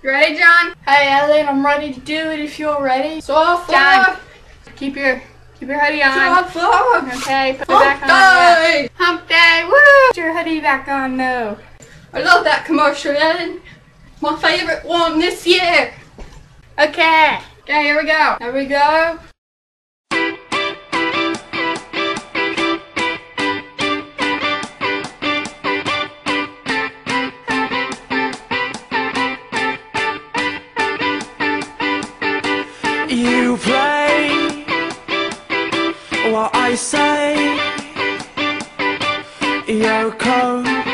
You ready, John? Hey, Ellen, I'm ready to do it if you're ready. So. John, keep your keep your hoodie on. So. Okay, put it Hump back on. Day. Hump day, woo! Put your hoodie back on, though. I love that commercial, Ellen. My favorite one this year. Okay. Okay, here we go. Here we go. Play what I say, Yoko. Oh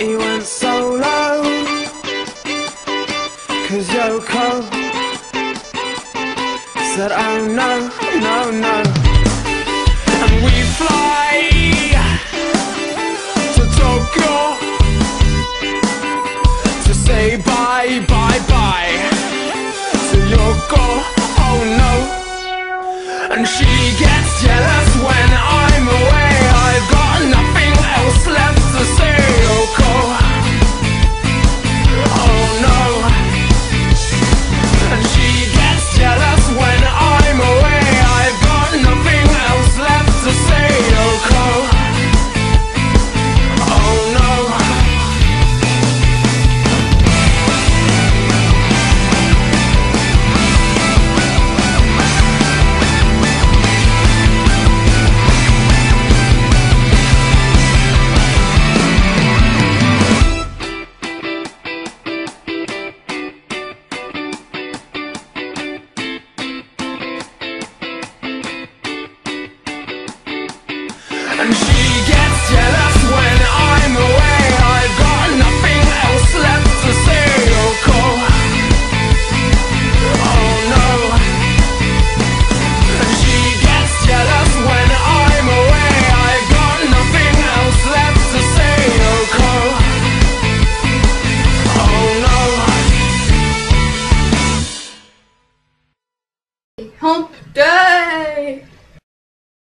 He went solo. Cause Yoko said, oh no, no, no. And we fly to Tokyo to say bye, bye, bye to Yoko. Oh no. And she gets jealous And she gets jealous when I'm away. I've got nothing else left to say, oh, Yoko. Oh no. And she gets jealous when I'm away. I've got nothing else left to say, oh, Yoko. Oh no. Hump day.